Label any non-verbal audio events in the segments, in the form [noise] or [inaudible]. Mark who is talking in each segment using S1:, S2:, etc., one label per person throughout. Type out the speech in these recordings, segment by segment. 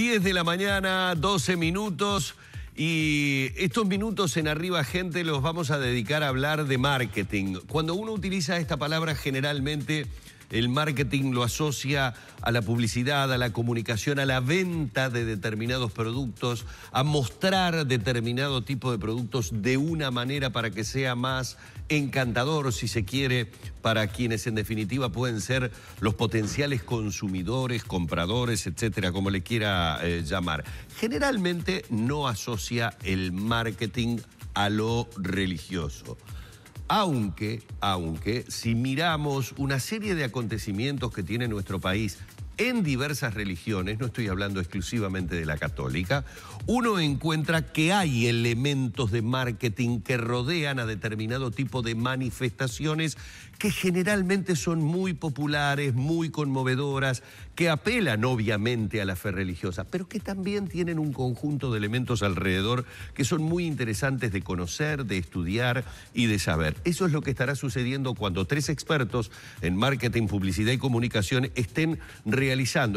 S1: 10 de la mañana, 12 minutos. Y estos minutos en Arriba Gente los vamos a dedicar a hablar de marketing. Cuando uno utiliza esta palabra generalmente el marketing lo asocia a la publicidad, a la comunicación, a la venta de determinados productos, a mostrar determinado tipo de productos de una manera para que sea más encantador, si se quiere, para quienes en definitiva pueden ser los potenciales consumidores, compradores, etcétera, como le quiera eh, llamar. Generalmente no asocia el marketing a lo religioso. Aunque, aunque, si miramos una serie de acontecimientos que tiene nuestro país en diversas religiones, no estoy hablando exclusivamente de la católica, uno encuentra que hay elementos de marketing que rodean a determinado tipo de manifestaciones que generalmente son muy populares, muy conmovedoras, que apelan obviamente a la fe religiosa, pero que también tienen un conjunto de elementos alrededor que son muy interesantes de conocer, de estudiar y de saber. Eso es lo que estará sucediendo cuando tres expertos en marketing, publicidad y comunicación estén realizando,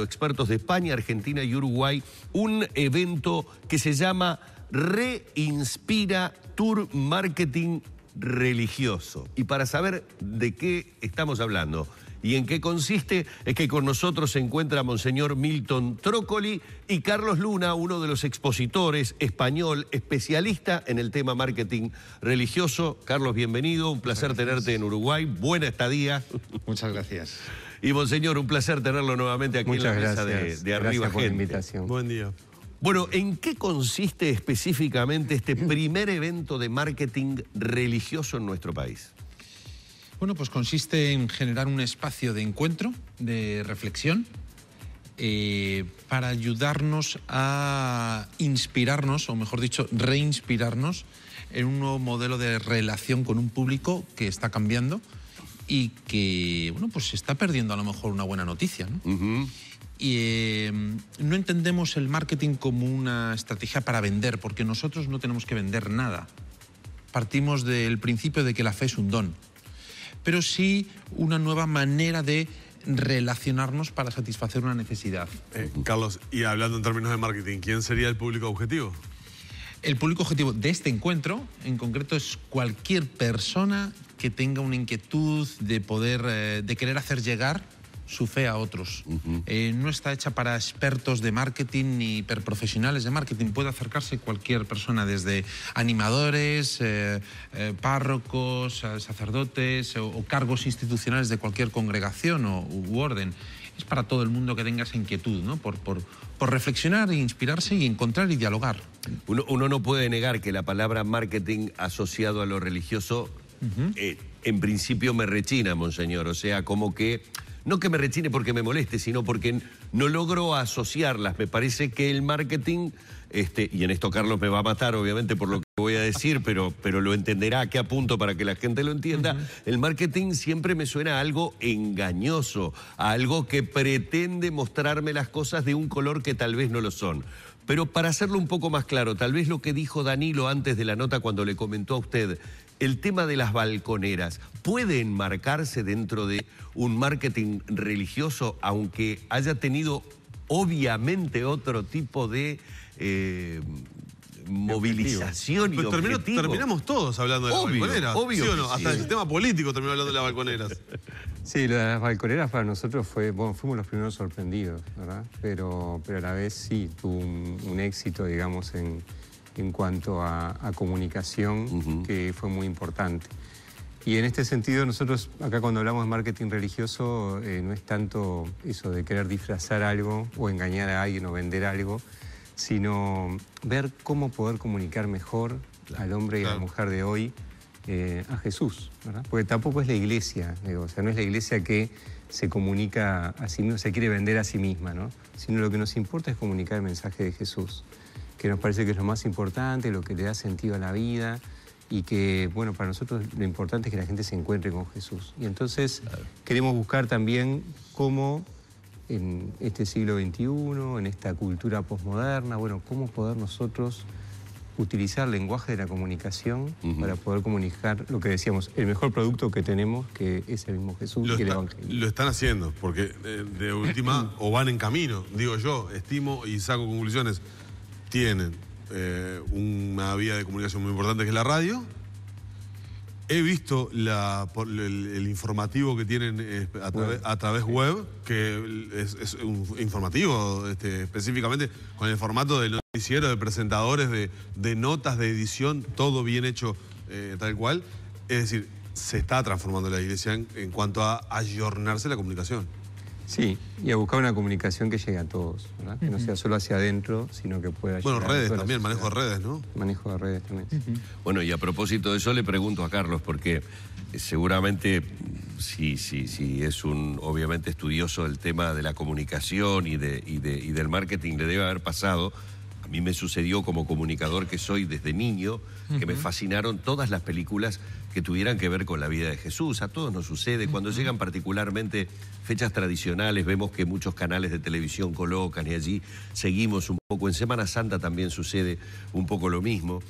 S1: expertos de España, Argentina y Uruguay, un evento que se llama Reinspira Tour Marketing religioso. Y para saber de qué estamos hablando y en qué consiste, es que con nosotros se encuentra Monseñor Milton Trócoli y Carlos Luna, uno de los expositores español, especialista en el tema marketing religioso. Carlos, bienvenido, un placer tenerte en Uruguay, buena estadía.
S2: Muchas gracias.
S1: Y Monseñor, un placer tenerlo nuevamente aquí en la mesa de, de Arriba
S2: gracias por la invitación.
S3: Buen día.
S1: Bueno, ¿en qué consiste específicamente este primer evento de marketing religioso en nuestro país?
S2: Bueno, pues consiste en generar un espacio de encuentro, de reflexión, eh, para ayudarnos a inspirarnos, o mejor dicho, reinspirarnos en un nuevo modelo de relación con un público que está cambiando y que, bueno, pues se está perdiendo a lo mejor una buena noticia. ¿no? Y eh, no entendemos el marketing como una estrategia para vender, porque nosotros no tenemos que vender nada. Partimos del principio de que la fe es un don, pero sí una nueva manera de relacionarnos para satisfacer una necesidad.
S3: Eh, Carlos, y hablando en términos de marketing, ¿quién sería el público objetivo?
S2: El público objetivo de este encuentro, en concreto, es cualquier persona que tenga una inquietud de poder, eh, de querer hacer llegar su fe a otros. Eh, no está hecha para expertos de marketing ni hiperprofesionales de marketing. Puede acercarse cualquier persona, desde animadores, eh, eh, párrocos, sacerdotes o, cargos institucionales de cualquier congregación o, u orden. Es para todo el mundo que tenga esa inquietud, ¿no? Por, por, por reflexionar e inspirarse y encontrar y dialogar.
S1: Uno, uno, no puede negar que la palabra marketing asociado a lo religioso, en principio me rechina, monseñor. O sea, como que no que me rechine porque me moleste, sino porque no logro asociarlas. Me parece que el marketing, este, y en esto Carlos me va a matar obviamente por lo que voy a decir, pero, pero lo entenderá a qué apunto para que la gente lo entienda, el marketing siempre me suena a algo engañoso, a algo que pretende mostrarme las cosas de un color que tal vez no lo son. Pero para hacerlo un poco más claro, tal vez lo que dijo Danilo antes de la nota cuando le comentó a usted, el tema de las balconeras puede enmarcarse dentro de un marketing religioso, aunque haya tenido obviamente otro tipo de eh, movilización y
S3: Terminamos todos hablando de las balconeras. Obvio. ¿sí o no? Hasta el sistema político terminó hablando de las balconeras. [laughs]
S4: Sí, lo de las balconeras para nosotros fue, bueno, fuimos los primeros sorprendidos, ¿verdad? Pero, pero a la vez sí, tuvo un éxito, digamos, en, en cuanto a, comunicación, que fue muy importante. Y en este sentido, nosotros acá cuando hablamos de marketing religioso, eh, no es tanto eso de querer disfrazar algo o engañar a alguien o vender algo, sino ver cómo poder comunicar mejor al hombre y a la mujer de hoy eh, a Jesús, ¿verdad? Porque tampoco es la iglesia, o sea, no es la iglesia que se comunica a sí misma, se quiere vender a sí misma, ¿no? Sino lo que nos importa es comunicar el mensaje de Jesús que nos parece que es lo más importante, lo que le da sentido a la vida y que, bueno, para nosotros lo importante es que la gente se encuentre con Jesús. Y entonces queremos buscar también cómo en este siglo XXI, en esta cultura posmoderna, bueno, cómo poder nosotros utilizar el lenguaje de la comunicación para poder comunicar lo que decíamos, el mejor producto que tenemos, que es el mismo Jesús
S3: lo
S4: y el
S3: Evangelio. Lo están haciendo, porque eh, de última, [clears throat] o van en camino, digo yo, estimo y saco conclusiones. Tienen eh, una vía de comunicación muy importante que es la radio, He visto el, informativo que tienen eh, a, través web, que es, un informativo este, específicamente con el formato del noticiero, de presentadores, de, notas, de edición, todo bien hecho eh, tal cual. Es decir, se está transformando la iglesia en, cuanto a ayornarse la comunicación.
S4: Sí, y a buscar una comunicación que llegue a todos, ¿verdad? que no sea solo hacia adentro, sino que pueda
S3: llegar Bueno, redes también, manejo de redes, ¿no?
S4: Manejo de redes también.
S1: Bueno, y a propósito de eso le pregunto a Carlos, porque seguramente si, sí, sí, es un obviamente estudioso del tema de la comunicación y, de, y, de, y del marketing, le debe haber pasado a mí me sucedió como comunicador que soy desde niño, que me fascinaron todas las películas que tuvieran que ver con la vida de Jesús. A todos nos sucede. Cuando llegan particularmente fechas tradicionales, vemos que muchos canales de televisión colocan y allí seguimos un poco. En Semana Santa también sucede un poco lo mismo.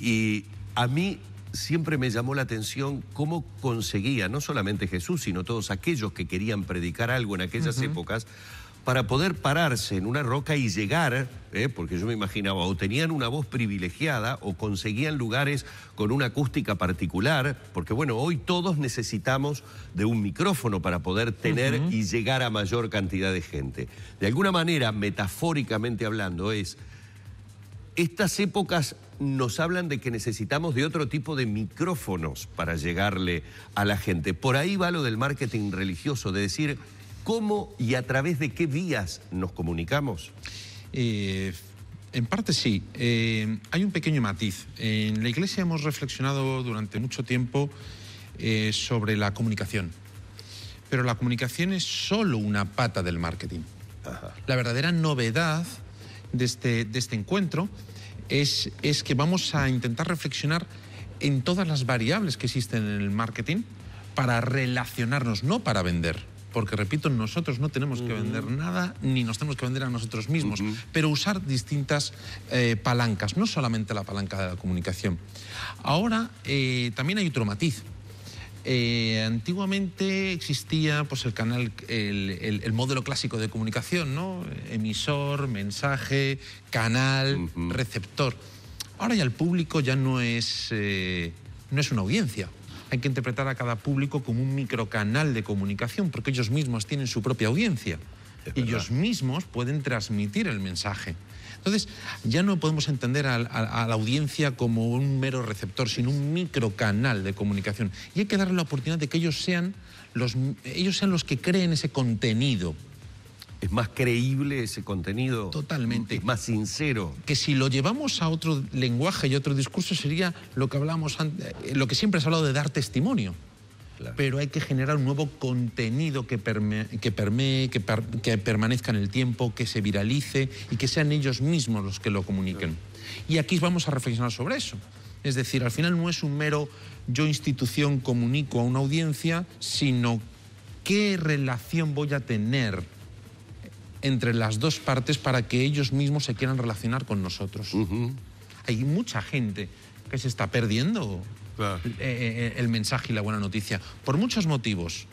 S1: Y a mí siempre me llamó la atención cómo conseguía, no solamente Jesús, sino todos aquellos que querían predicar algo en aquellas épocas, para poder pararse en una roca y llegar, ¿eh? porque yo me imaginaba, o tenían una voz privilegiada o conseguían lugares con una acústica particular, porque bueno, hoy todos necesitamos de un micrófono para poder tener y llegar a mayor cantidad de gente. De alguna manera, metafóricamente hablando, es, estas épocas nos hablan de que necesitamos de otro tipo de micrófonos para llegarle a la gente. Por ahí va lo del marketing religioso, de decir ¿Cómo y a través de qué vías nos comunicamos?
S2: Eh, en parte sí. Eh, hay un pequeño matiz. En la Iglesia hemos reflexionado durante mucho tiempo eh, sobre la comunicación. Pero la comunicación es solo una pata del marketing. La verdadera novedad de este, de este encuentro es, es que vamos a intentar reflexionar en todas las variables que existen en el marketing para relacionarnos, no para vender porque repito, nosotros no tenemos que vender nada ni nos tenemos que vender a nosotros mismos, pero usar distintas eh, palancas, no solamente la palanca de la comunicación. Ahora eh, también hay otro matiz. Eh, antiguamente existía pues, el canal, el, modelo clásico de comunicación, ¿no? Emisor, mensaje, canal, receptor. Ahora ya el público ya no es, no es una audiencia hay que interpretar a cada público como un microcanal de comunicación, porque ellos mismos tienen su propia audiencia. Ellos mismos pueden transmitir el mensaje. Entonces, ya no podemos entender a, la audiencia como un mero receptor, sino un microcanal de comunicación. Y hay que darle la oportunidad de que ellos sean los, ellos sean los que creen ese contenido
S1: es más creíble ese contenido.
S2: Totalmente.
S1: Es más sincero.
S2: Que si lo llevamos a otro lenguaje y otro discurso sería lo que hablamos antes, eh, lo que siempre has hablado de dar testimonio. Pero hay que generar un nuevo contenido que, que, permee, que, permanezca en el tiempo, que se viralice y que sean ellos mismos los que lo comuniquen. Y aquí vamos a reflexionar sobre eso. Es decir, al final no es un mero yo institución comunico a una audiencia, sino qué relación voy a tener entre las dos partes para que ellos mismos se quieran relacionar con nosotros. Hay mucha gente que se está perdiendo eh, eh, el mensaje y la buena noticia, por muchos motivos.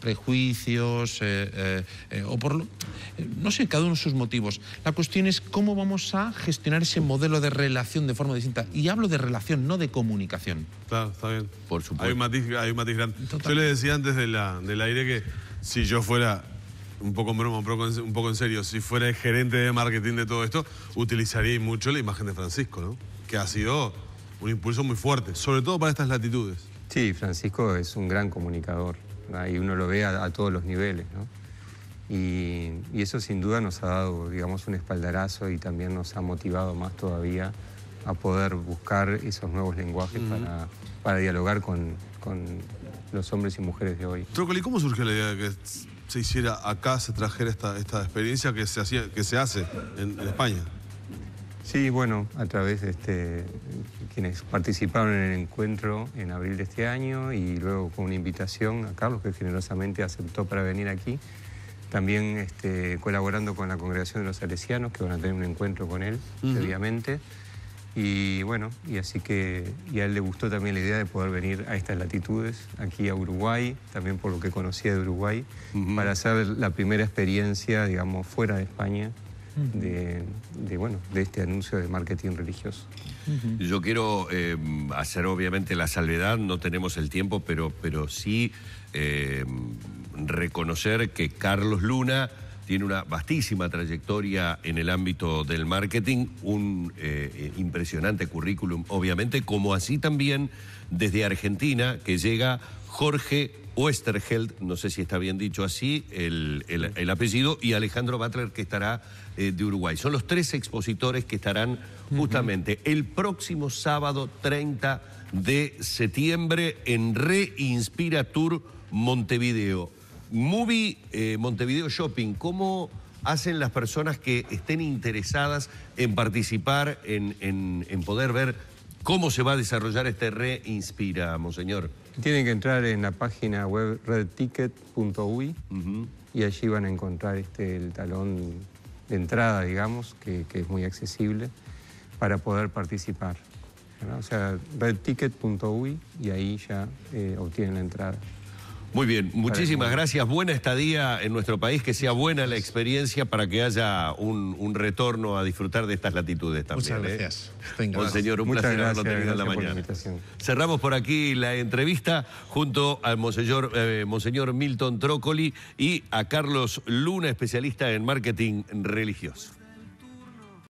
S2: Prejuicios eh, o por no sé cada uno de sus motivos. La cuestión es cómo vamos a gestionar ese modelo de relación de forma distinta. Y hablo de relación no de comunicación.
S3: Claro está bien. Por supuesto. Hay un matiz, hay un matiz grande. Yo le decía antes de la, del aire que si yo fuera un poco en broma, un poco en, serio, si fuera el gerente de marketing de todo esto, utilizaría mucho la imagen de Francisco, ¿no? Que ha sido un impulso muy fuerte, sobre todo para estas latitudes.
S4: Sí, Francisco es un gran comunicador, y uno lo ve a, todos los niveles, ¿no? Y, eso sin duda nos ha dado, digamos, un espaldarazo y también nos ha motivado más todavía a poder buscar esos nuevos lenguajes para, para, dialogar con, con, los hombres y mujeres de hoy.
S3: Trócoli, ¿cómo surge la idea de que se hiciera acá, se trajera esta, esta experiencia que se, hacía, que se hace en, España?
S4: Sí, bueno, a través de este, quienes participaron en el encuentro en abril de este año y luego con una invitación a Carlos, que generosamente aceptó para venir aquí. También este, colaborando con la Congregación de los Salesianos, que van a tener un encuentro con él, previamente. Y bueno, y así que y a él le gustó también la idea de poder venir a estas latitudes, aquí a Uruguay, también por lo que conocía de Uruguay, para hacer la primera experiencia, digamos, fuera de España, de, de, bueno, de este anuncio de marketing religioso.
S1: Yo quiero eh, hacer obviamente la salvedad, no tenemos el tiempo, pero, pero sí eh, reconocer que Carlos Luna tiene una vastísima trayectoria en el ámbito del marketing, un eh, impresionante currículum, obviamente, como así también desde Argentina, que llega Jorge Westerheld, no sé si está bien dicho así, el, apellido, y Alejandro Butler, que estará eh, de Uruguay. Son los tres expositores que estarán justamente el próximo sábado 30 de septiembre en Reinspira Tour Montevideo. Movie eh, Montevideo Shopping, ¿cómo hacen las personas que estén interesadas en participar, en, poder ver cómo se va a desarrollar este Reinspira, Monseñor?
S4: Tienen que entrar en la página web redticket.ui y allí van a encontrar este, el talón de entrada, digamos, que, es muy accesible para poder participar. O sea, redticket.ui y ahí ya eh, obtienen la entrada.
S1: Muy bien, muchísimas gracias. Buena estadía en nuestro país, que sea buena la experiencia para que haya un, retorno a disfrutar de estas latitudes también.
S2: Muchas ¿eh? gracias.
S1: Monseñor, un placer haberlo tenido en la mañana. Cerramos por aquí la entrevista junto al Monseñor, eh, Monseñor Milton Trócoli y a Carlos Luna, especialista en marketing religioso.